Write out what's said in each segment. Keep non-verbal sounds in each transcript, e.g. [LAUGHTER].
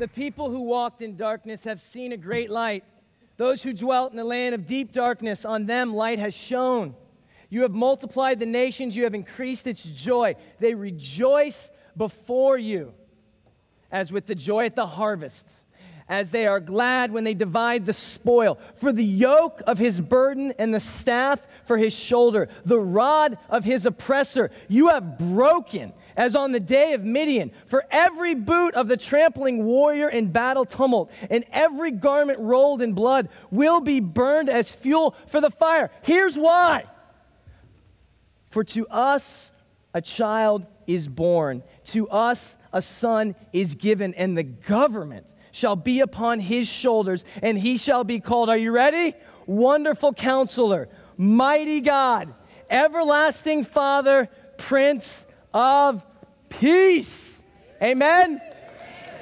The people who walked in darkness have seen a great light. Those who dwelt in the land of deep darkness, on them light has shone. You have multiplied the nations, you have increased its joy. They rejoice before you, as with the joy at the harvest, as they are glad when they divide the spoil. For the yoke of his burden and the staff for his shoulder, the rod of his oppressor, you have broken as on the day of Midian. For every boot of the trampling warrior in battle tumult, and every garment rolled in blood will be burned as fuel for the fire. Here's why. For to us a child is born, to us a son is given, and the government shall be upon his shoulders, and he shall be called, are you ready? Wonderful counselor, mighty God, everlasting Father, Prince of Peace. Amen?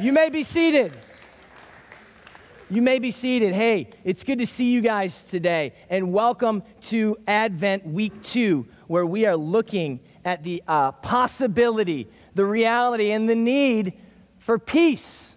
You may be seated. You may be seated. Hey, it's good to see you guys today, and welcome to Advent Week 2, where we are looking at the uh, possibility, the reality, and the need for peace.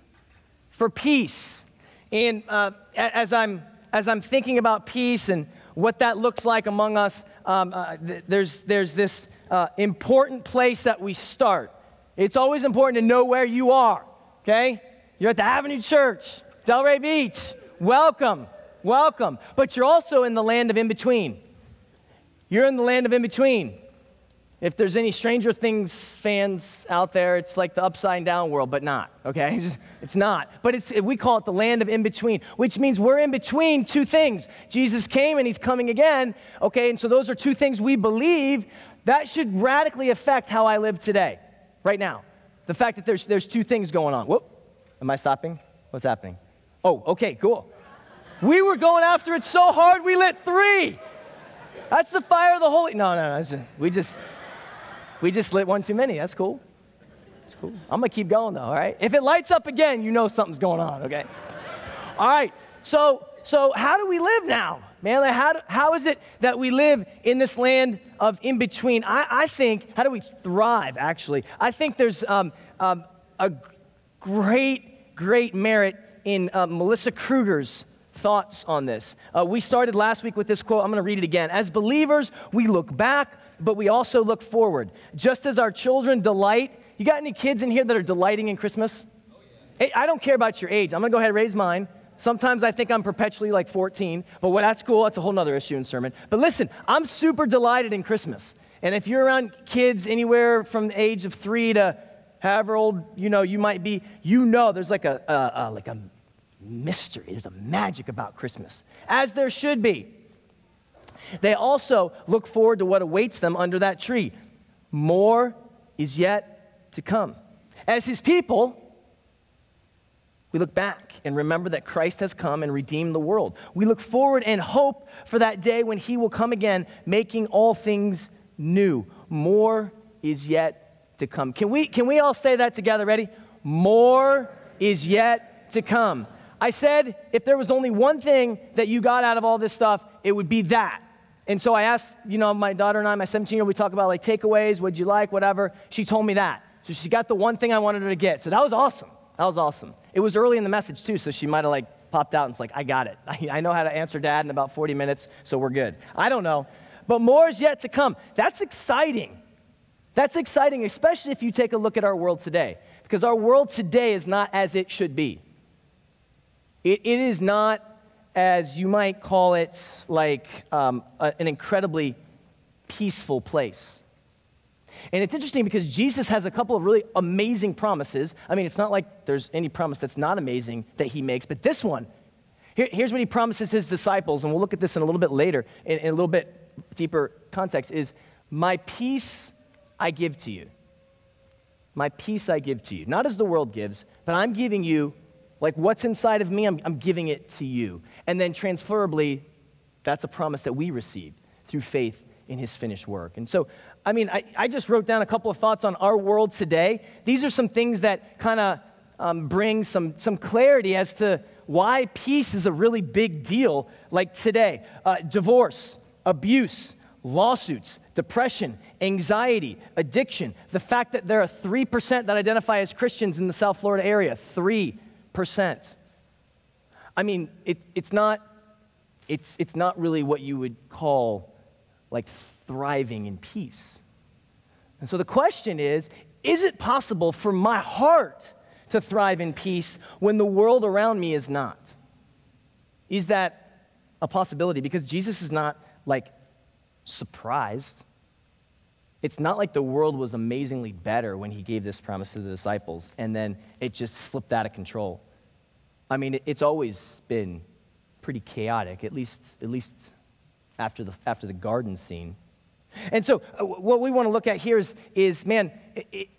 For peace. And uh, as, I'm, as I'm thinking about peace and what that looks like among us, um, uh, th- there's, there's this uh, important place that we start. It's always important to know where you are, okay? You're at the Avenue Church, Delray Beach. Welcome, welcome. But you're also in the land of in between. You're in the land of in between. If there's any Stranger Things fans out there, it's like the upside down world, but not, okay? [LAUGHS] It's not. But it's, we call it the land of in between, which means we're in between two things. Jesus came and he's coming again, okay? And so those are two things we believe. That should radically affect how I live today right now. The fact that there's, there's two things going on. Whoop. Am I stopping? What's happening? Oh, okay, cool. We were going after it so hard we lit three. That's the fire of the Holy. No, no, no. We just, we just lit one too many. That's cool. That's cool. I'm gonna keep going though. All right. If it lights up again, you know something's going on. Okay. All right. So, so how do we live now? Man, like how, do, how is it that we live in this land of in between? I, I think, how do we thrive, actually? I think there's um, um, a great, great merit in uh, Melissa Kruger's thoughts on this. Uh, we started last week with this quote. I'm going to read it again. As believers, we look back, but we also look forward. Just as our children delight, you got any kids in here that are delighting in Christmas? Oh, yeah. Hey, I don't care about your age. I'm going to go ahead and raise mine. Sometimes I think I'm perpetually like 14, but what, that's cool. That's a whole other issue in sermon. But listen, I'm super delighted in Christmas. And if you're around kids anywhere from the age of three to however old you know you might be, you know there's like a, a, a like a mystery. There's a magic about Christmas, as there should be. They also look forward to what awaits them under that tree. More is yet to come. As his people, we look back and remember that Christ has come and redeemed the world. We look forward and hope for that day when he will come again, making all things new. More is yet to come. Can we, can we all say that together? Ready? More is yet to come. I said if there was only one thing that you got out of all this stuff, it would be that. And so I asked, you know, my daughter and I, my 17 year old, we talk about like takeaways, what'd you like, whatever. She told me that. So she got the one thing I wanted her to get. So that was awesome. That was awesome. It was early in the message, too, so she might have like popped out and it's like, I got it. I, [LAUGHS] I know how to answer dad in about 40 minutes, so we're good. I don't know. But more is yet to come. That's exciting. That's exciting, especially if you take a look at our world today, because our world today is not as it should be. it, it is not as you might call it, like um, a, an incredibly peaceful place. And it's interesting because Jesus has a couple of really amazing promises. I mean, it's not like there's any promise that's not amazing that he makes, but this one, here, here's what he promises his disciples, and we'll look at this in a little bit later, in, in a little bit deeper context, is my peace I give to you. My peace I give to you. Not as the world gives, but I'm giving you, like what's inside of me, I'm, I'm giving it to you. And then transferably, that's a promise that we receive through faith in his finished work. And so I mean, I, I just wrote down a couple of thoughts on our world today. These are some things that kind of um, bring some, some clarity as to why peace is a really big deal, like today. Uh, divorce, abuse, lawsuits, depression, anxiety, addiction, the fact that there are 3% that identify as Christians in the South Florida area, 3%. I mean, it, it's, not, it's, it's not really what you would call like thriving in peace. And so the question is is it possible for my heart to thrive in peace when the world around me is not? Is that a possibility? Because Jesus is not like surprised. It's not like the world was amazingly better when he gave this promise to the disciples and then it just slipped out of control. I mean, it's always been pretty chaotic, at least, at least after, the, after the garden scene. And so, uh, what we want to look at here is, is man,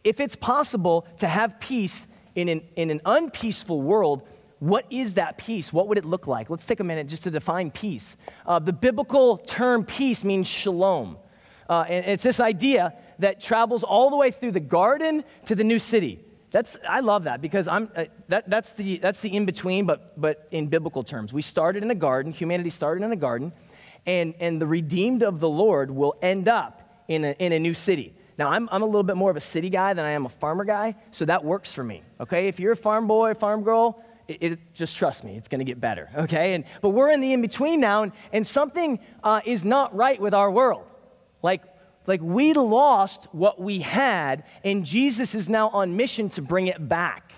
if it's possible to have peace in an, in an unpeaceful world, what is that peace? What would it look like? Let's take a minute just to define peace. Uh, the biblical term peace means shalom. Uh, and it's this idea that travels all the way through the garden to the new city. That's, I love that because I'm, uh, that, that's the, that's the in between, but, but in biblical terms. We started in a garden, humanity started in a garden, and, and the redeemed of the Lord will end up in a, in a new city. Now, I'm, I'm a little bit more of a city guy than I am a farmer guy, so that works for me, okay? If you're a farm boy, farm girl, it, it just trust me, it's gonna get better, okay? And, but we're in the in between now, and, and something uh, is not right with our world. Like, like we lost what we had, and Jesus is now on mission to bring it back.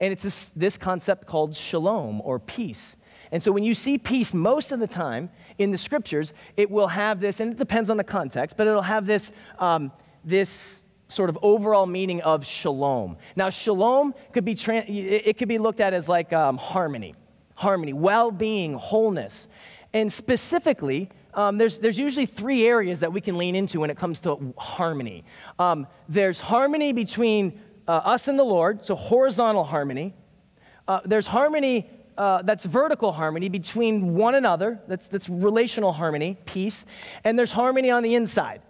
And it's this, this concept called shalom or peace. And so when you see peace most of the time in the scriptures, it will have this, and it depends on the context, but it'll have this, um, this sort of overall meaning of shalom. Now, shalom could be, it could be looked at as like um, harmony, harmony, well being, wholeness. And specifically, um, there's, there's usually three areas that we can lean into when it comes to harmony. Um, there's harmony between uh, us and the Lord, so horizontal harmony. Uh, there's harmony uh, that's vertical harmony between one another, that's, that's relational harmony, peace, and there's harmony on the inside.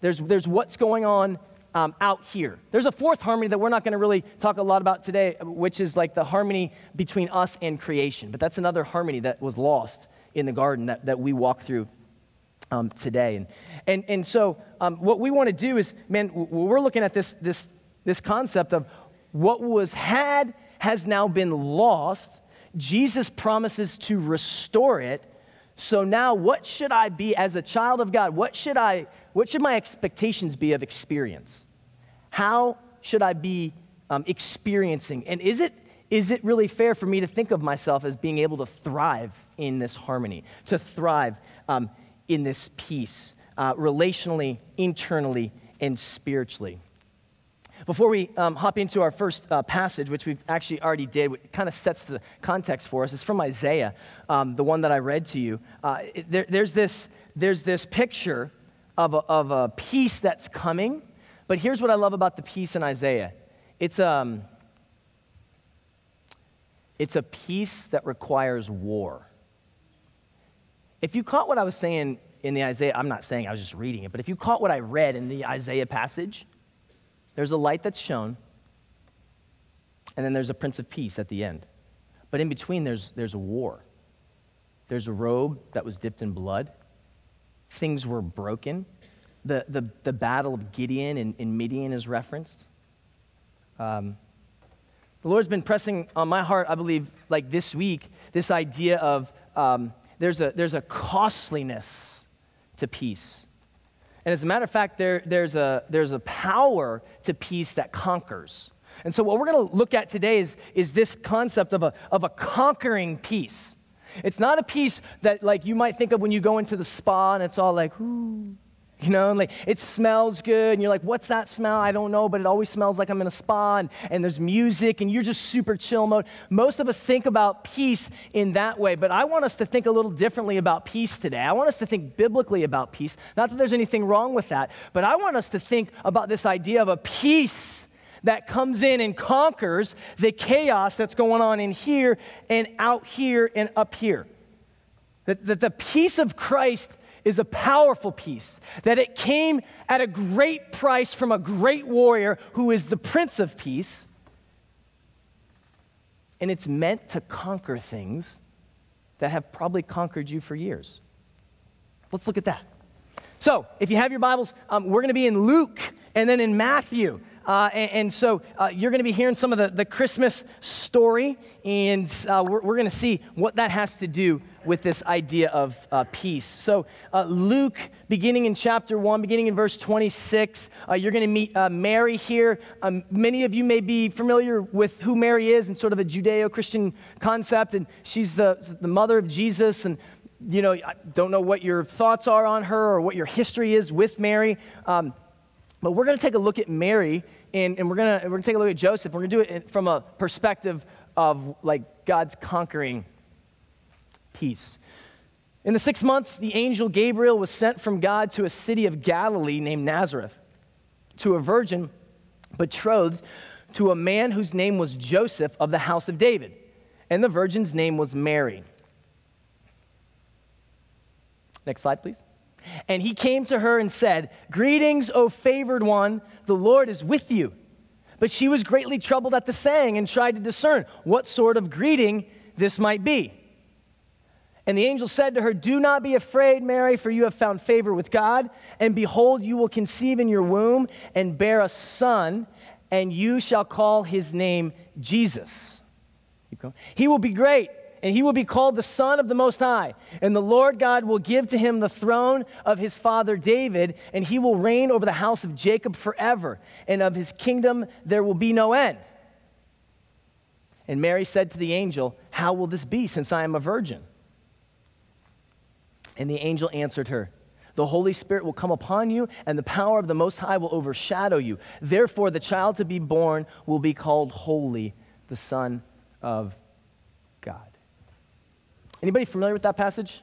There's, there's what's going on um, out here. There's a fourth harmony that we're not going to really talk a lot about today, which is like the harmony between us and creation. But that's another harmony that was lost in the garden that, that we walk through um, today. And, and, and so, um, what we want to do is, man, we're looking at this, this, this concept of what was had has now been lost Jesus promises to restore it. So now, what should I be as a child of God? What should, I, what should my expectations be of experience? How should I be um, experiencing? And is it, is it really fair for me to think of myself as being able to thrive in this harmony, to thrive um, in this peace, uh, relationally, internally, and spiritually? Before we um, hop into our first uh, passage, which we've actually already did, it kind of sets the context for us. It's from Isaiah, um, the one that I read to you. Uh, it, there, there's, this, there's this picture of a, of a peace that's coming, but here's what I love about the peace in Isaiah it's, um, it's a peace that requires war. If you caught what I was saying in the Isaiah, I'm not saying I was just reading it, but if you caught what I read in the Isaiah passage, there's a light that's shown, and then there's a Prince of Peace at the end. But in between, there's, there's a war. There's a robe that was dipped in blood. Things were broken. The, the, the battle of Gideon and, and Midian is referenced. Um, the Lord's been pressing on my heart, I believe, like this week, this idea of um, there's, a, there's a costliness to peace. And as a matter of fact, there, there's, a, there's a power to peace that conquers. And so, what we're going to look at today is, is this concept of a, of a conquering peace. It's not a peace that, like, you might think of when you go into the spa and it's all like, ooh, you know, like it smells good, and you're like, what's that smell? I don't know, but it always smells like I'm in a spa, and, and there's music, and you're just super chill mode. Most of us think about peace in that way, but I want us to think a little differently about peace today. I want us to think biblically about peace. Not that there's anything wrong with that, but I want us to think about this idea of a peace that comes in and conquers the chaos that's going on in here and out here and up here. That, that the peace of Christ is a powerful peace, that it came at a great price from a great warrior who is the Prince of Peace. And it's meant to conquer things that have probably conquered you for years. Let's look at that. So, if you have your Bibles, um, we're going to be in Luke and then in Matthew. Uh, and, and, so uh, you're going to be hearing some of the, the Christmas story, and uh, we're, we're going to see what that has to do with this idea of uh, peace. So, uh, Luke, beginning in chapter 1, beginning in verse 26, uh, you're going to meet Mary here. Um, many of you may be familiar with who Mary is and sort of a Judeo Christian concept, and she's the, the mother of Jesus. And you know, I don't know what your thoughts are on her or what your history is with Mary. Um, but we're going to take a look at Mary and, and we're going we're gonna take a look at Joseph. We're going to do it from a perspective of like God's conquering peace. In the sixth month, the angel Gabriel was sent from God to a city of Galilee named Nazareth to a virgin betrothed to a man whose name was Joseph of the house of David. And the virgin's name was Mary. Next slide, please. And he came to her and said, Greetings, O favored one, the Lord is with you. But she was greatly troubled at the saying and tried to discern what sort of greeting this might be. And the angel said to her, Do not be afraid, Mary, for you have found favor with God. And behold, you will conceive in your womb and bear a son, and you shall call his name Jesus. He will be great and he will be called the Son of the Most High. And the Lord God will give to him the throne of his father David, and he will reign over the house of Jacob forever, and of his kingdom there will be no end. And Mary said to the angel, How will this be, since I am a virgin? And the angel answered her, The Holy Spirit will come upon you, and the power of the Most High will overshadow you. Therefore, the child to be born will be called Holy, the Son of God. Anybody familiar with that passage?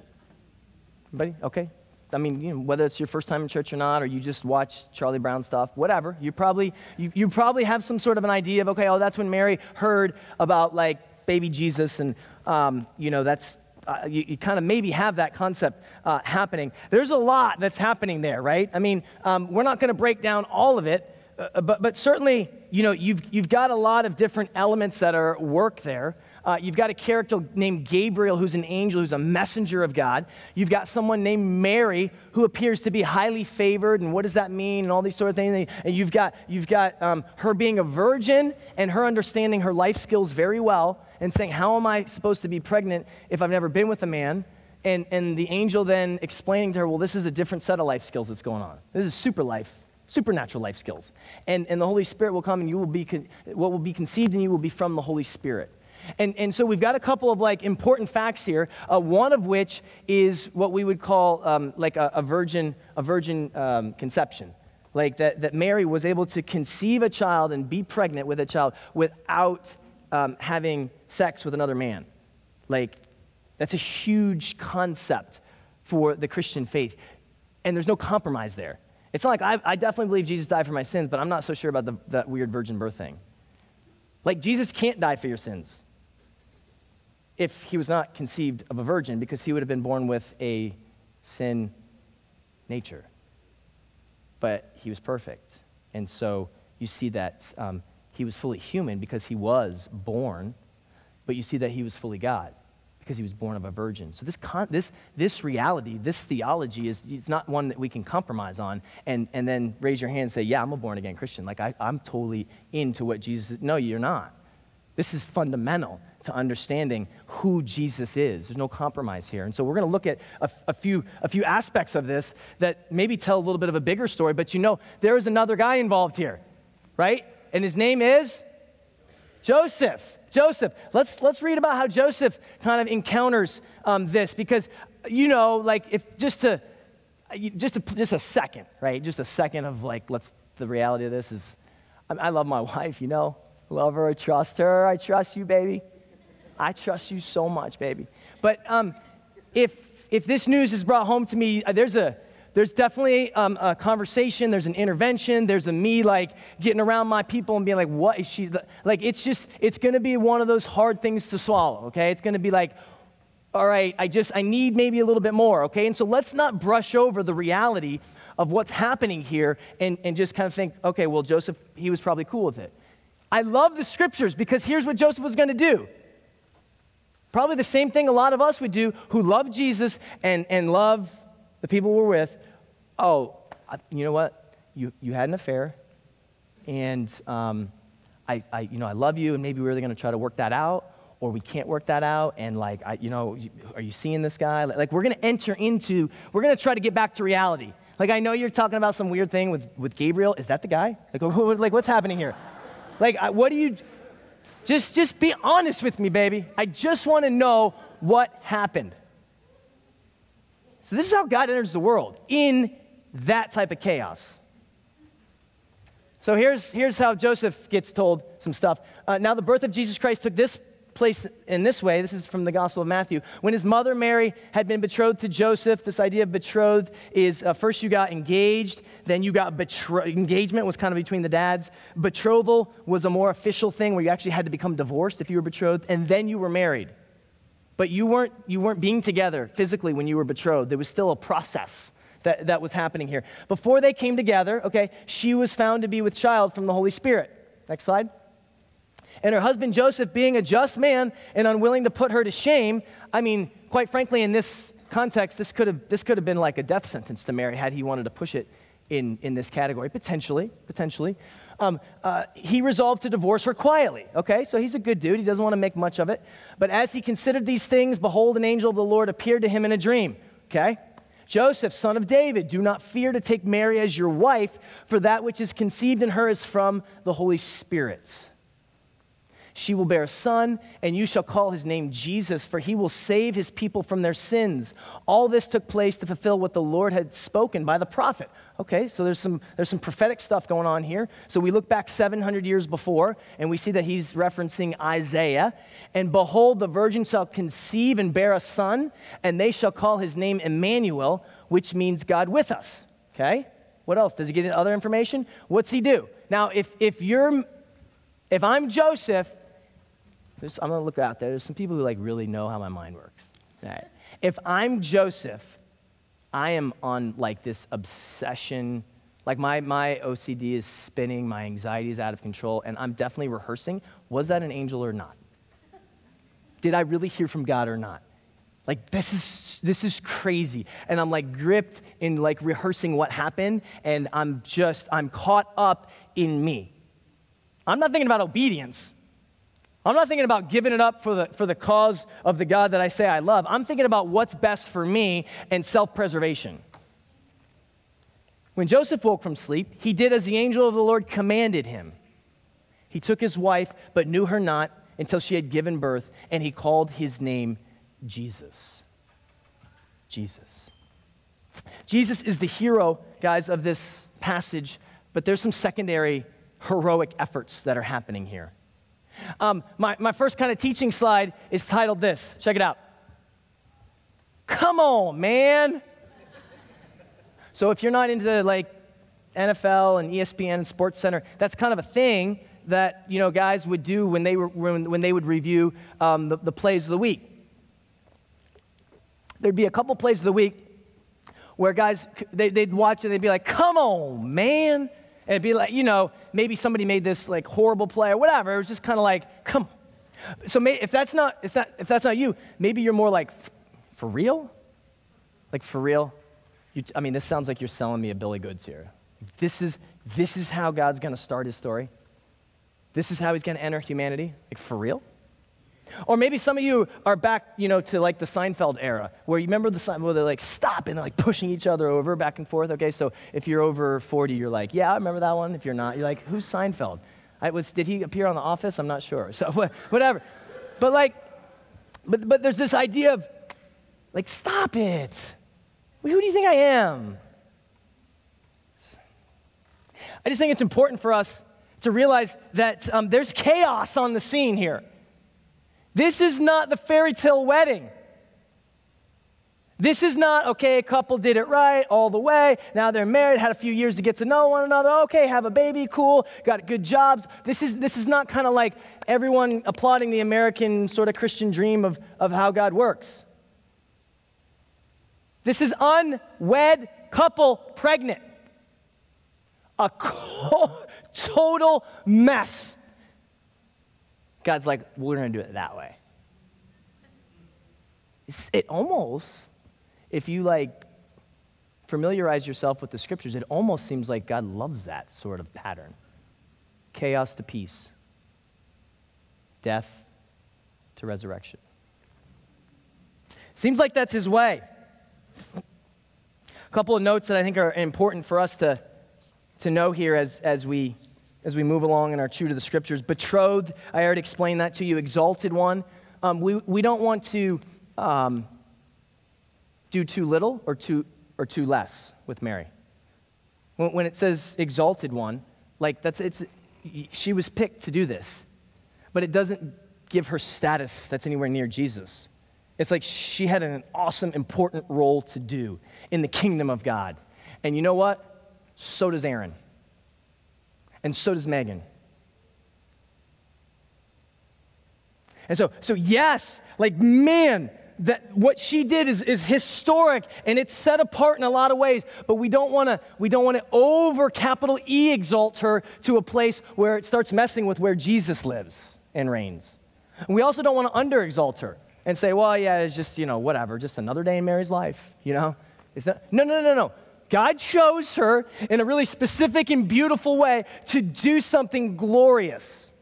Anybody? Okay. I mean, you know, whether it's your first time in church or not, or you just watch Charlie Brown stuff, whatever, you probably, you, you probably have some sort of an idea of, okay, oh, that's when Mary heard about like baby Jesus, and, um, you know, that's, uh, you, you kind of maybe have that concept uh, happening. There's a lot that's happening there, right? I mean, um, we're not going to break down all of it, uh, but, but certainly, you know, you've, you've got a lot of different elements that are work there. Uh, you've got a character named Gabriel, who's an angel, who's a messenger of God. You've got someone named Mary, who appears to be highly favored, and what does that mean, and all these sort of things. And you've got, you've got um, her being a virgin and her understanding her life skills very well and saying, How am I supposed to be pregnant if I've never been with a man? And, and the angel then explaining to her, Well, this is a different set of life skills that's going on. This is super life supernatural life skills. And, and the Holy Spirit will come and you will be, con- what will be conceived in you will be from the Holy Spirit. And, and so we've got a couple of like important facts here, uh, one of which is what we would call um, like a, a, virgin, a virgin um, conception. Like that, that Mary was able to conceive a child and be pregnant with a child without um, having sex with another man. Like, that's a huge concept for the Christian faith. And there's no compromise there. It's not like I, I definitely believe Jesus died for my sins, but I'm not so sure about the, that weird virgin birth thing. Like, Jesus can't die for your sins if he was not conceived of a virgin because he would have been born with a sin nature. But he was perfect. And so you see that um, he was fully human because he was born, but you see that he was fully God because he was born of a virgin. So this, con- this, this reality, this theology is it's not one that we can compromise on and, and then raise your hand and say, yeah, I'm a born-again Christian. Like, I, I'm totally into what Jesus... No, you're not. This is fundamental to understanding who Jesus is. There's no compromise here. And so we're going to look at a, a, few, a few aspects of this that maybe tell a little bit of a bigger story, but you know, there is another guy involved here, right? And his name is Joseph. Joseph. Let's, let's read about how Joseph kind of encounters um, this because, you know, like if just to, just, a, just a second, right? Just a second of like, let's, the reality of this is, I, I love my [LAUGHS] wife, you know. Love her, I trust her, I trust you, baby. I trust you so much, baby. But um, if, if this news is brought home to me, uh, there's a, there's definitely um, a conversation, there's an intervention, there's a me like getting around my people and being like, what is she? Like, it's just, it's gonna be one of those hard things to swallow, okay? It's gonna be like, all right, I just, I need maybe a little bit more, okay? And so let's not brush over the reality of what's happening here and, and just kind of think, okay, well, Joseph, he was probably cool with it. I love the scriptures because here's what Joseph was gonna do. Probably the same thing a lot of us would do who love Jesus and, and love the people we're with. Oh, you know what? You, you had an affair. and um, I, I, you know, I love you, and maybe we're really going to try to work that out, or we can't work that out, and like, I, you know, are you seeing this guy? Like, we're going to enter into, we're going to try to get back to reality. Like, I know you're talking about some weird thing with, with Gabriel. Is that the guy? Like, [LAUGHS] like what's happening here? Like, what do you, just, just be honest with me, baby. I just want to know what happened. So, this is how God enters the world in that type of chaos. So here's, here's how Joseph gets told some stuff. Uh, now, the birth of Jesus Christ took this place in this way. This is from the Gospel of Matthew. When his mother Mary had been betrothed to Joseph, this idea of betrothed is uh, first you got engaged, then you got betrothed. Engagement was kind of between the dads. Betrothal was a more official thing where you actually had to become divorced if you were betrothed, and then you were married. But you weren't, you weren't being together physically when you were betrothed. There was still a process that, that was happening here. Before they came together, okay, she was found to be with child from the Holy Spirit. Next slide. And her husband Joseph, being a just man and unwilling to put her to shame, I mean, quite frankly, in this context, this could have, this could have been like a death sentence to Mary had he wanted to push it in, in this category, potentially, potentially. Um, uh, he resolved to divorce her quietly. Okay, so he's a good dude. He doesn't want to make much of it. But as he considered these things, behold, an angel of the Lord appeared to him in a dream. Okay, Joseph, son of David, do not fear to take Mary as your wife, for that which is conceived in her is from the Holy Spirit. She will bear a son, and you shall call his name Jesus, for he will save his people from their sins. All this took place to fulfill what the Lord had spoken by the prophet. Okay, so there's some, there's some prophetic stuff going on here. So we look back 700 years before, and we see that he's referencing Isaiah. And behold, the virgin shall conceive and bear a son, and they shall call his name Emmanuel, which means God with us. Okay? What else? Does he get other information? What's he do? Now, if, if you're, if I'm Joseph, I'm gonna look out there. There's some people who like really know how my mind works. All right. If I'm Joseph, I am on like this obsession. Like my, my OCD is spinning, my anxiety is out of control, and I'm definitely rehearsing was that an angel or not? Did I really hear from God or not? Like this is this is crazy. And I'm like gripped in like rehearsing what happened, and I'm just I'm caught up in me. I'm not thinking about obedience. I'm not thinking about giving it up for the, for the cause of the God that I say I love. I'm thinking about what's best for me and self preservation. When Joseph woke from sleep, he did as the angel of the Lord commanded him. He took his wife, but knew her not until she had given birth, and he called his name Jesus. Jesus. Jesus is the hero, guys, of this passage, but there's some secondary heroic efforts that are happening here. Um, my, my first kind of teaching slide is titled this. Check it out. Come on, man. So if you're not into like NFL and ESPN and Sports Center, that's kind of a thing that you know guys would do when they were when, when they would review um, the, the plays of the week. There'd be a couple plays of the week where guys they, they'd watch and they'd be like, "Come on, man." And it'd be like, you know, maybe somebody made this like horrible play or whatever. It was just kind of like, come. So may, if that's not, if, that, if that's not you, maybe you're more like, for real? Like for real? You, I mean, this sounds like you're selling me a Billy Goods here. This is, this is how God's going to start his story. This is how he's going to enter humanity. Like for real? Or maybe some of you are back, you know, to like the Seinfeld era, where you remember the Seinfeld, where they're like, stop, and they're like pushing each other over back and forth. Okay, so if you're over 40, you're like, yeah, I remember that one. If you're not, you're like, who's Seinfeld? I was, did he appear on The Office? I'm not sure. So [LAUGHS] whatever. But like, but, but there's this idea of, like, stop it. Who do you think I am? I just think it's important for us to realize that um, there's chaos on the scene here. This is not the fairy tale wedding. This is not, okay, a couple did it right all the way. Now they're married, had a few years to get to know one another. Okay, have a baby, cool, got good jobs. This is, this is not kind of like everyone applauding the American sort of Christian dream of, of how God works. This is unwed couple pregnant. A [LAUGHS] total mess. God's like, we're going to do it that way. It's, it almost, if you like familiarize yourself with the scriptures, it almost seems like God loves that sort of pattern. chaos to peace, death to resurrection. Seems like that's his way. A couple of notes that I think are important for us to, to know here as, as, we, as we move along and are true to the scriptures. Betrothed, I already explained that to you. Exalted one. Um, we, we don't want to um, do too little or too, or too less with Mary. When, when it says exalted one, like that's, it's, she was picked to do this, but it doesn't give her status that's anywhere near Jesus. It's like she had an awesome, important role to do in the kingdom of God. And you know what? So does Aaron. And so does Megan. And so, so yes, like man, that what she did is, is historic and it's set apart in a lot of ways, but we don't want to we don't want to over capital E exalt her to a place where it starts messing with where Jesus lives and reigns. And we also don't want to under exalt her and say, well, yeah, it's just, you know, whatever, just another day in Mary's life, you know? It's not, no, no, no, no. God chose her in a really specific and beautiful way to do something glorious.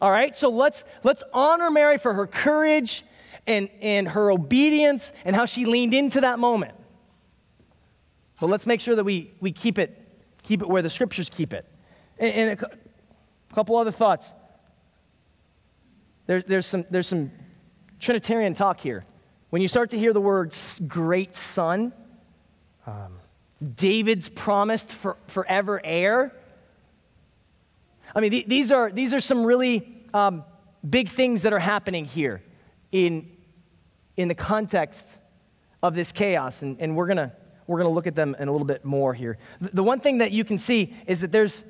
All right? So let's let's honor Mary for her courage and, and her obedience and how she leaned into that moment. But let's make sure that we, we keep, it, keep it where the scriptures keep it. And, and a couple other thoughts. There, there's, some, there's some Trinitarian talk here. When you start to hear the words great son, um, David's promised for, forever heir, I mean, th- these, are, these are some really um, big things that are happening here in, in the context of this chaos. And, and we're going to we're gonna look at them in a little bit more here. The, the one thing that you can see is that there's,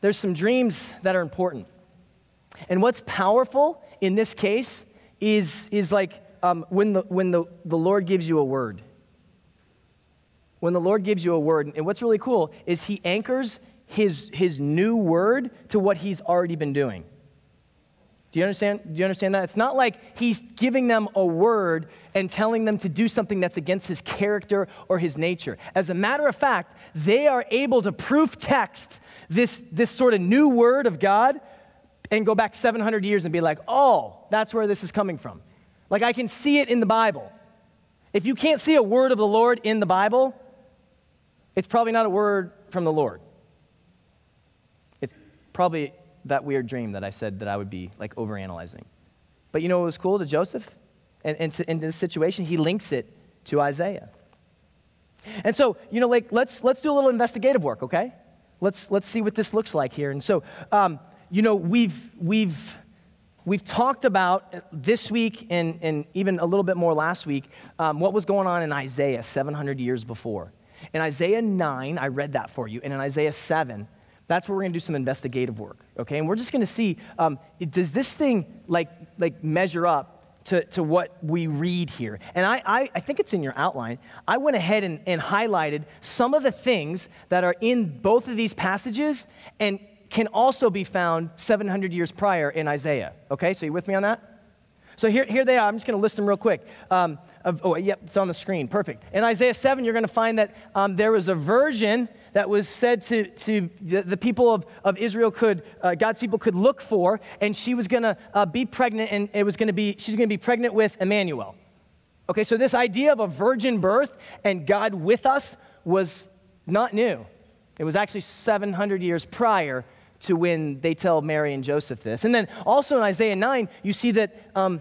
there's some dreams that are important. And what's powerful in this case is, is like um, when, the, when the, the Lord gives you a word. When the Lord gives you a word, and what's really cool is he anchors his, his new word to what he's already been doing. Do you understand? Do you understand that? It's not like he's giving them a word and telling them to do something that's against his character or his nature. As a matter of fact, they are able to proof text this, this sort of new word of God and go back 700 years and be like, oh, that's where this is coming from. Like I can see it in the Bible. If you can't see a word of the Lord in the Bible, it's probably not a word from the Lord. It's probably that weird dream that I said that I would be like overanalyzing. But you know what was cool to Joseph? And, in this situation, he links it to Isaiah. And so, you know, like let's let's do a little investigative work, okay? Let's let's see what this looks like here. And so, um, you know, we've we've we've talked about this week and, and even a little bit more last week um, what was going on in Isaiah 700 years before. In Isaiah 9, I read that for you, and in Isaiah 7, that's where we're going to do some investigative work, okay? And we're just going to see um, does this thing like, like measure up to, to what we read here? And I, I, I think it's in your outline. I went ahead and, and highlighted some of the things that are in both of these passages and can also be found 700 years prior in Isaiah, okay? So you with me on that? So here, here they are. I'm just going to list them real quick. Um, of, oh, yep, it's on the screen. Perfect. In Isaiah 7, you're going to find that um, there was a virgin that was said to, to the, the people of, of Israel could, uh, God's people could look for, and she was going to uh, be pregnant, and it was going to be, she's going to be pregnant with Emmanuel. Okay, so this idea of a virgin birth and God with us was not new. It was actually 700 years prior to when they tell Mary and Joseph this. And then also in Isaiah 9, you see that um,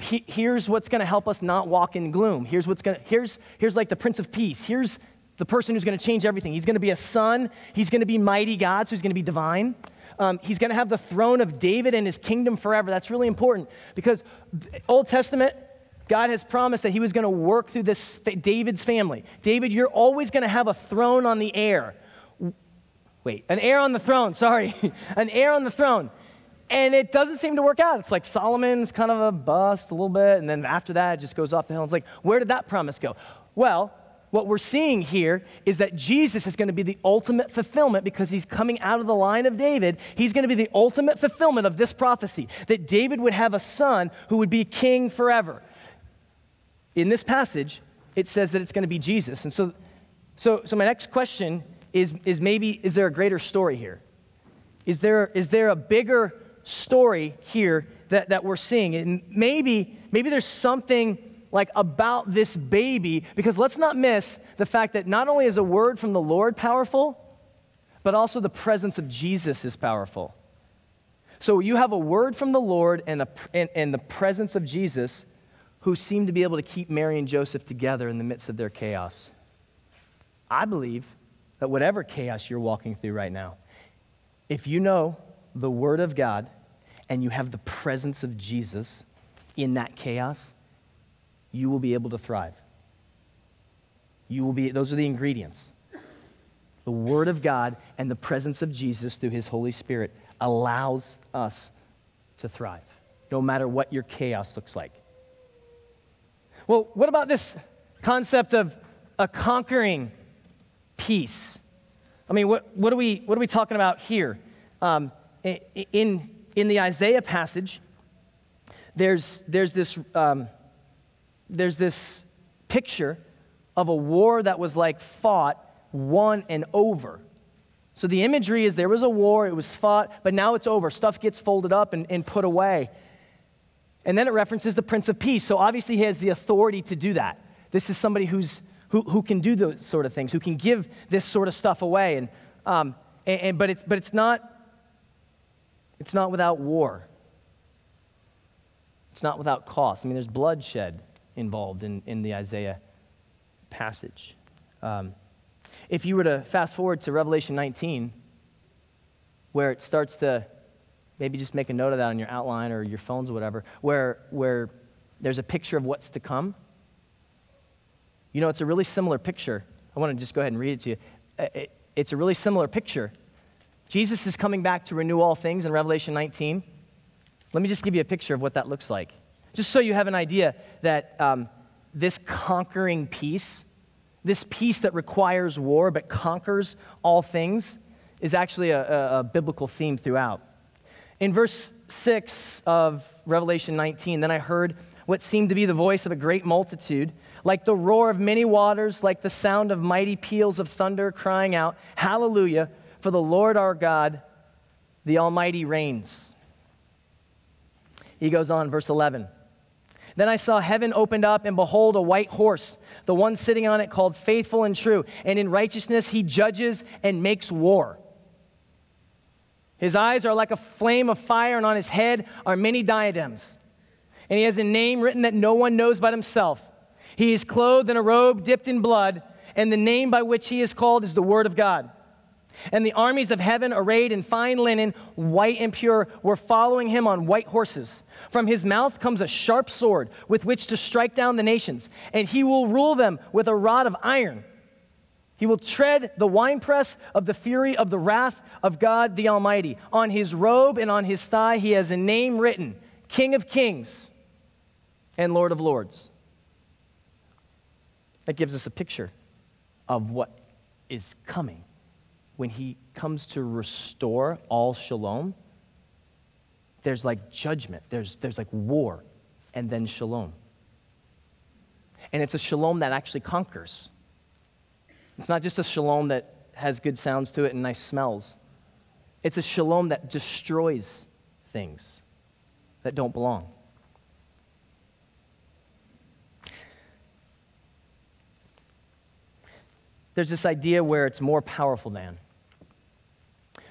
he, here's what's going to help us not walk in gloom. Here's what's going to, here's, here's like the Prince of Peace. Here's the person who's going to change everything. He's going to be a son. He's going to be mighty God, so he's going to be divine. Um, he's going to have the throne of David and his kingdom forever. That's really important because Old Testament, God has promised that he was going to work through this David's family. David, you're always going to have a throne on the air. Wait, an heir on the throne, sorry. [LAUGHS] an heir on the throne. And it doesn't seem to work out. It's like Solomon's kind of a bust a little bit, and then after that, it just goes off the hill. It's like, where did that promise go? Well, what we're seeing here is that Jesus is going to be the ultimate fulfillment because he's coming out of the line of David. He's going to be the ultimate fulfillment of this prophecy that David would have a son who would be king forever. In this passage, it says that it's going to be Jesus. And so, so, so my next question is, is maybe, is there a greater story here? Is there, is there a bigger story here that, that we're seeing? And maybe, maybe there's something like about this baby, because let's not miss the fact that not only is a word from the Lord powerful, but also the presence of Jesus is powerful. So you have a word from the Lord and, a, and, and the presence of Jesus who seem to be able to keep Mary and Joseph together in the midst of their chaos. I believe that whatever chaos you're walking through right now, if you know the Word of God and you have the presence of Jesus in that chaos, you will be able to thrive. You will be, those are the ingredients. The Word of God and the presence of Jesus through His Holy Spirit allows us to thrive, no matter what your chaos looks like. Well, what about this concept of a conquering peace? I mean, what, what, are, we, what are we talking about here? Um, in, in the Isaiah passage, there's, there's, this, um, there's this picture of a war that was like fought, won, and over. So the imagery is there was a war, it was fought, but now it's over. Stuff gets folded up and, and put away. And then it references the Prince of Peace. So obviously he has the authority to do that. This is somebody who's, who, who can do those sort of things, who can give this sort of stuff away. And, um, and, and, but, it's, but it's, not, it's not without war. It's not without cost. I mean, there's bloodshed involved in, in the Isaiah passage. Um, if you were to fast forward to Revelation 19, where it starts to maybe just make a note of that on your outline or your phones or whatever, where, where there's a picture of what's to come. You know, it's a really similar picture. I want to just go ahead and read it to you. Uh, it's a really similar picture. Jesus is coming back to renew all things in Revelation 19. Let me just give you a picture of what that looks like. Just so you have an idea that um, this conquering peace, this peace that requires war but conquers all things, is actually a, a, a biblical theme throughout. In verse 6 of Revelation 19, then I heard what seemed to be the voice of a great multitude, like the roar of many waters, like the sound of mighty peals of thunder, crying out, Hallelujah, for the Lord our God, the Almighty reigns. He goes on, verse 11. Then I saw heaven opened up, and behold, a white horse, the one sitting on it called Faithful and True, and in righteousness he judges and makes war. His eyes are like a flame of fire, and on his head are many diadems. And he has a name written that no one knows but himself. He is clothed in a robe dipped in blood, and the name by which he is called is the Word of God. And the armies of heaven, arrayed in fine linen, white and pure, were following him on white horses. From his mouth comes a sharp sword with which to strike down the nations, and he will rule them with a rod of iron. He will tread the winepress of the fury of the wrath of God the Almighty. On his robe and on his thigh, he has a name written King of Kings and Lord of Lords. That gives us a picture of what is coming when he comes to restore all shalom. There's like judgment, there's, there's like war, and then shalom. And it's a shalom that actually conquers. It's not just a shalom that has good sounds to it and nice smells. It's a shalom that destroys things that don't belong. There's this idea where it's more powerful than.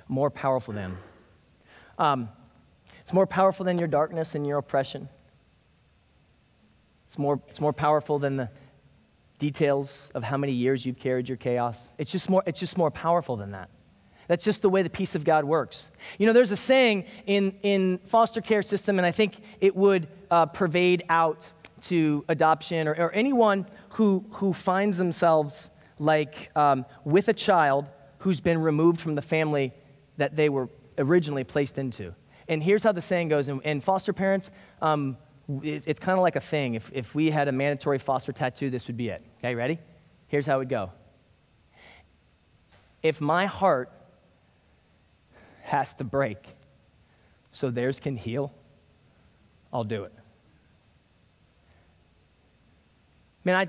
More powerful than. Um, it's more powerful than your darkness and your oppression. It's more, it's more powerful than the details of how many years you've carried your chaos. It's just more, it's just more powerful than that. That's just the way the peace of God works. You know, there's a saying in, in foster care system, and I think it would uh, pervade out to adoption or, or anyone who, who finds themselves like um, with a child who's been removed from the family that they were originally placed into. And here's how the saying goes, and, and foster parents, um, it's, it's kind of like a thing. If, if we had a mandatory foster tattoo, this would be it. Okay, ready? Here's how it would go. If my heart has to break so theirs can heal, I'll do it. Man, I,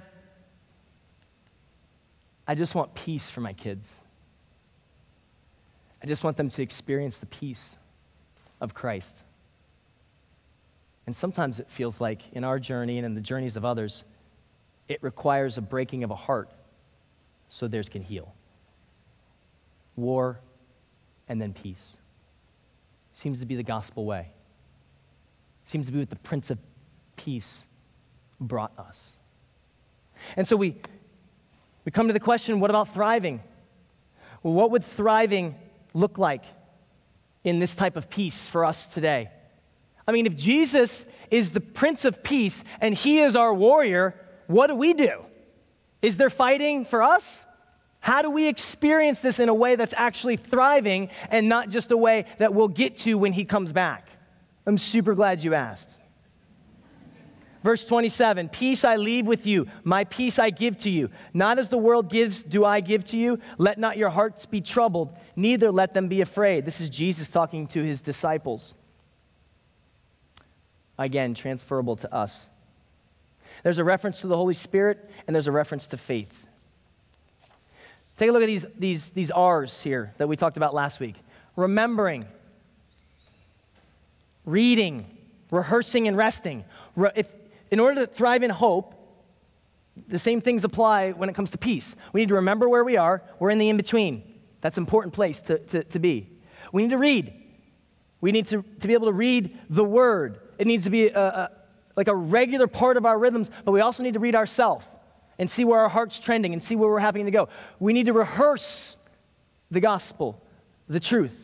I just want peace for my kids. I just want them to experience the peace of Christ. And sometimes it feels like in our journey and in the journeys of others, it requires a breaking of a heart so theirs can heal. War and then peace. Seems to be the gospel way. Seems to be what the Prince of Peace brought us. And so we, we come to the question what about thriving? Well, what would thriving look like in this type of peace for us today? I mean, if Jesus is the Prince of Peace and he is our warrior, what do we do? Is there fighting for us? How do we experience this in a way that's actually thriving and not just a way that we'll get to when he comes back? I'm super glad you asked. Verse 27 Peace I leave with you, my peace I give to you. Not as the world gives, do I give to you. Let not your hearts be troubled, neither let them be afraid. This is Jesus talking to his disciples. Again, transferable to us. There's a reference to the Holy Spirit, and there's a reference to faith. Take a look at these, these, these R's here that we talked about last week remembering, reading, rehearsing, and resting. If, in order to thrive in hope, the same things apply when it comes to peace. We need to remember where we are, we're in the in between. That's an important place to, to, to be. We need to read. We need to, to be able to read the word. It needs to be a, a, like a regular part of our rhythms, but we also need to read ourselves and see where our heart's trending and see where we're having to go. We need to rehearse the gospel, the truth,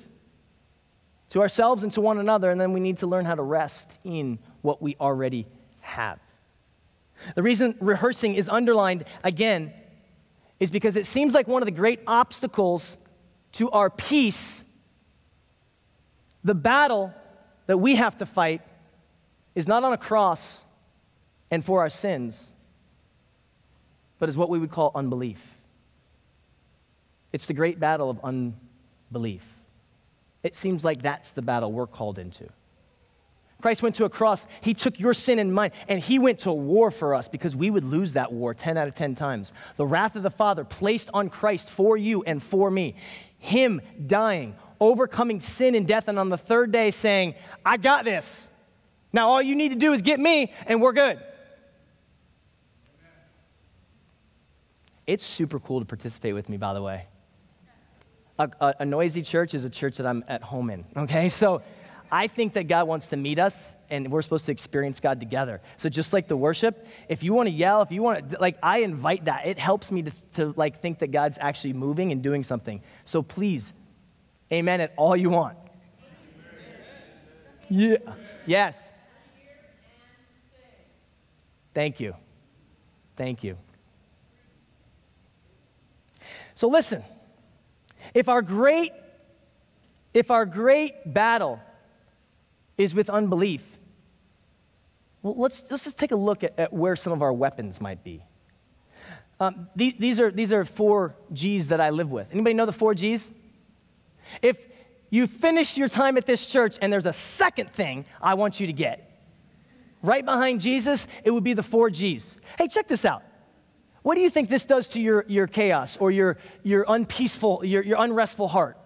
to ourselves and to one another, and then we need to learn how to rest in what we already have. The reason rehearsing is underlined again is because it seems like one of the great obstacles to our peace, the battle that we have to fight, is not on a cross and for our sins, but is what we would call unbelief. It's the great battle of unbelief. It seems like that's the battle we're called into. Christ went to a cross. He took your sin and mine, and he went to war for us because we would lose that war 10 out of 10 times. The wrath of the Father placed on Christ for you and for me. Him dying, overcoming sin and death, and on the third day saying, I got this. Now all you need to do is get me, and we're good. It's super cool to participate with me, by the way. A, a, a noisy church is a church that I'm at home in, okay? So, I think that God wants to meet us and we're supposed to experience God together. So just like the worship, if you want to yell, if you want to, like, I invite that. It helps me to, to like think that God's actually moving and doing something. So please, amen at all you want. Yeah. Yes. Thank you. Thank you. So listen, if our great if our great battle is with unbelief. Well, let's, let's just take a look at, at where some of our weapons might be. Um, these, these, are, these are four G's that I live with. Anybody know the four G's? If you finish your time at this church and there's a second thing I want you to get, right behind Jesus, it would be the four G's. Hey, check this out. What do you think this does to your, your chaos or your, your unpeaceful, your, your unrestful heart?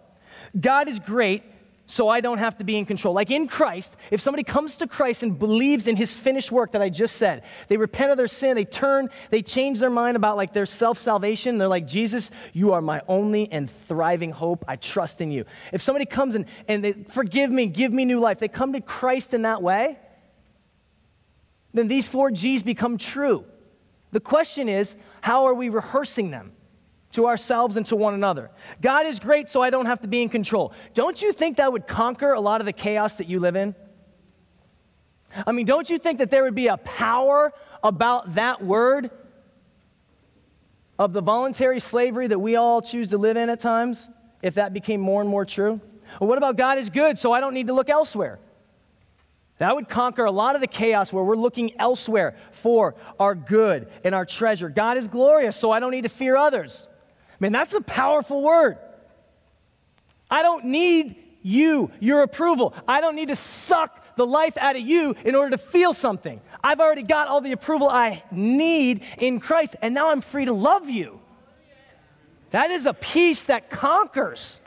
God is great so I don't have to be in control. Like in Christ, if somebody comes to Christ and believes in his finished work that I just said, they repent of their sin, they turn, they change their mind about like their self-salvation. They're like, Jesus, you are my only and thriving hope. I trust in you. If somebody comes and, and they forgive me, give me new life, they come to Christ in that way, then these four G's become true. The question is, how are we rehearsing them? To ourselves and to one another. God is great, so I don't have to be in control. Don't you think that would conquer a lot of the chaos that you live in? I mean, don't you think that there would be a power about that word of the voluntary slavery that we all choose to live in at times if that became more and more true? Or what about God is good, so I don't need to look elsewhere? That would conquer a lot of the chaos where we're looking elsewhere for our good and our treasure. God is glorious, so I don't need to fear others. Man, that's a powerful word. I don't need you, your approval. I don't need to suck the life out of you in order to feel something. I've already got all the approval I need in Christ, and now I'm free to love you. That is a peace that conquers.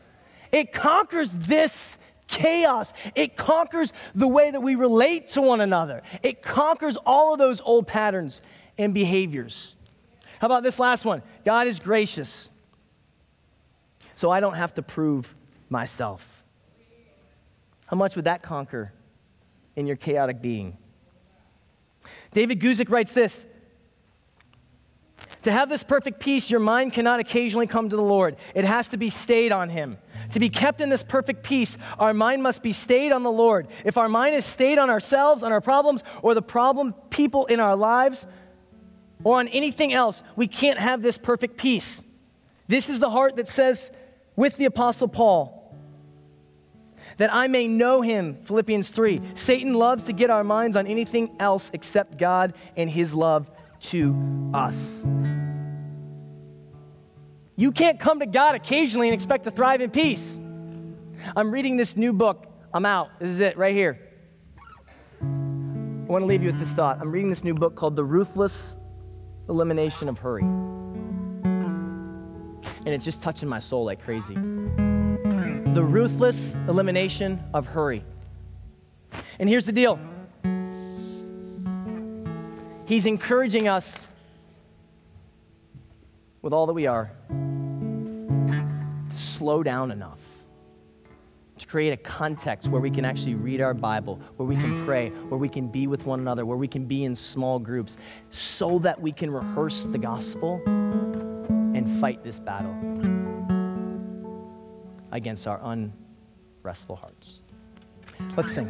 It conquers this chaos. It conquers the way that we relate to one another. It conquers all of those old patterns and behaviors. How about this last one? God is gracious. So I don't have to prove myself. How much would that conquer in your chaotic being? David Guzik writes this To have this perfect peace, your mind cannot occasionally come to the Lord, it has to be stayed on Him. To be kept in this perfect peace, our mind must be stayed on the Lord. If our mind is stayed on ourselves, on our problems, or the problem people in our lives, or on anything else, we can't have this perfect peace. This is the heart that says with the Apostle Paul, that I may know him, Philippians 3. Satan loves to get our minds on anything else except God and his love to us. You can't come to God occasionally and expect to thrive in peace. I'm reading this new book. I'm out. This is it right here. I want to leave you with this thought. I'm reading this new book called The Ruthless Elimination of Hurry. And it's just touching my soul like crazy. The ruthless elimination of hurry. And here's the deal He's encouraging us with all that we are to slow down enough to create a context where we can actually read our Bible, where we can pray, where we can be with one another, where we can be in small groups, so that we can rehearse the gospel fight this battle against our unrestful hearts. Let's sing.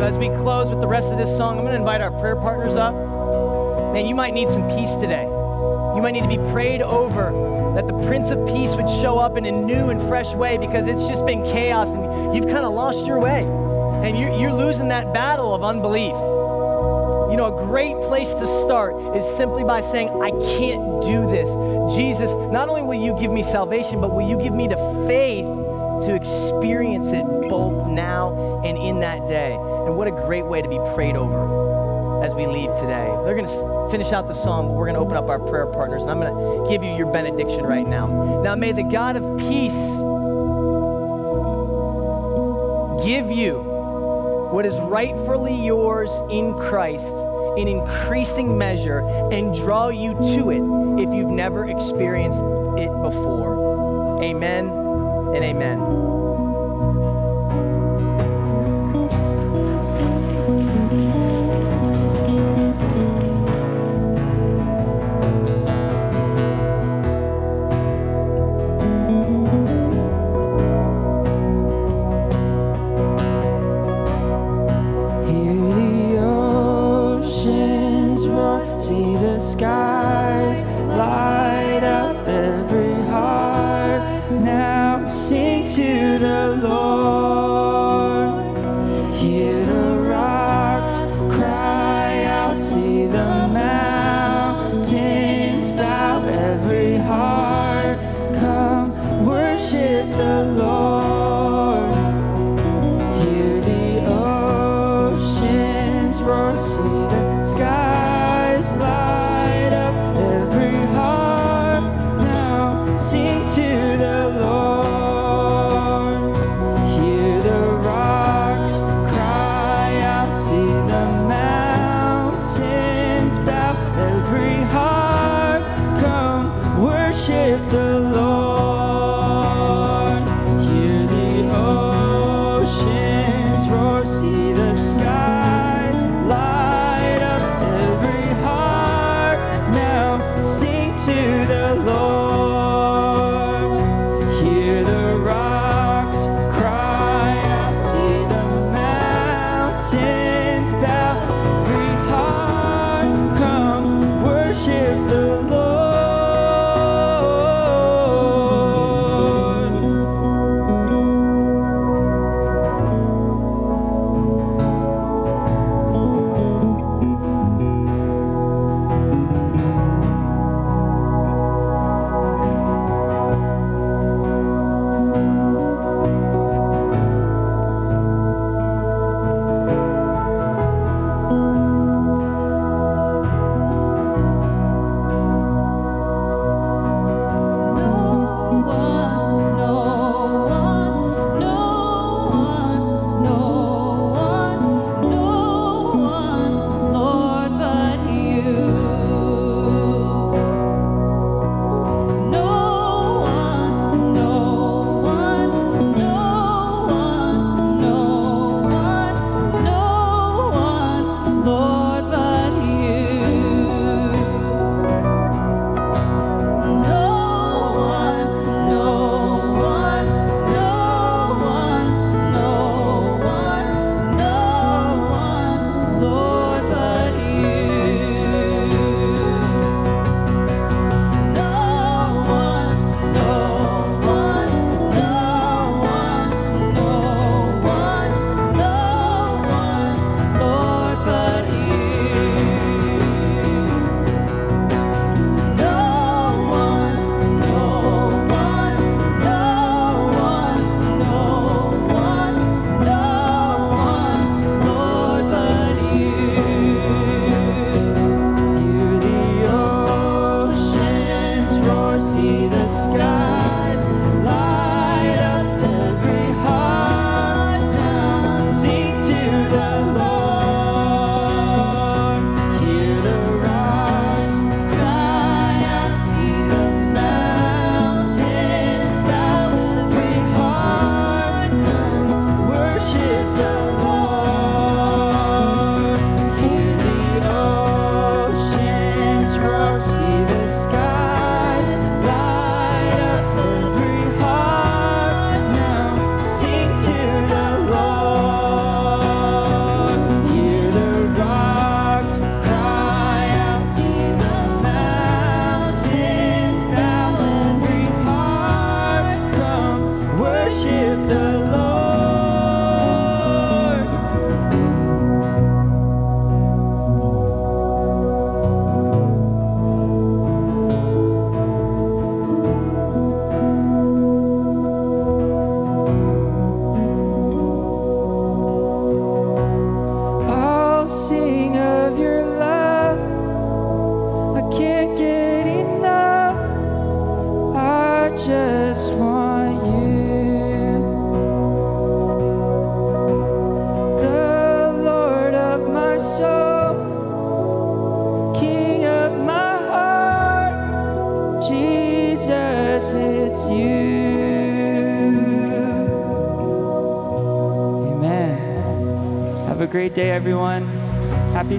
So, as we close with the rest of this song, I'm going to invite our prayer partners up. Man, you might need some peace today. You might need to be prayed over that the Prince of Peace would show up in a new and fresh way because it's just been chaos and you've kind of lost your way. And you're, you're losing that battle of unbelief. You know, a great place to start is simply by saying, I can't do this. Jesus, not only will you give me salvation, but will you give me the faith to experience it both now and in that day? And what a great way to be prayed over as we leave today. They're going to finish out the song, but we're going to open up our prayer partners, and I'm going to give you your benediction right now. Now, may the God of peace give you what is rightfully yours in Christ in increasing measure and draw you to it if you've never experienced it before. Amen and amen.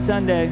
Sunday.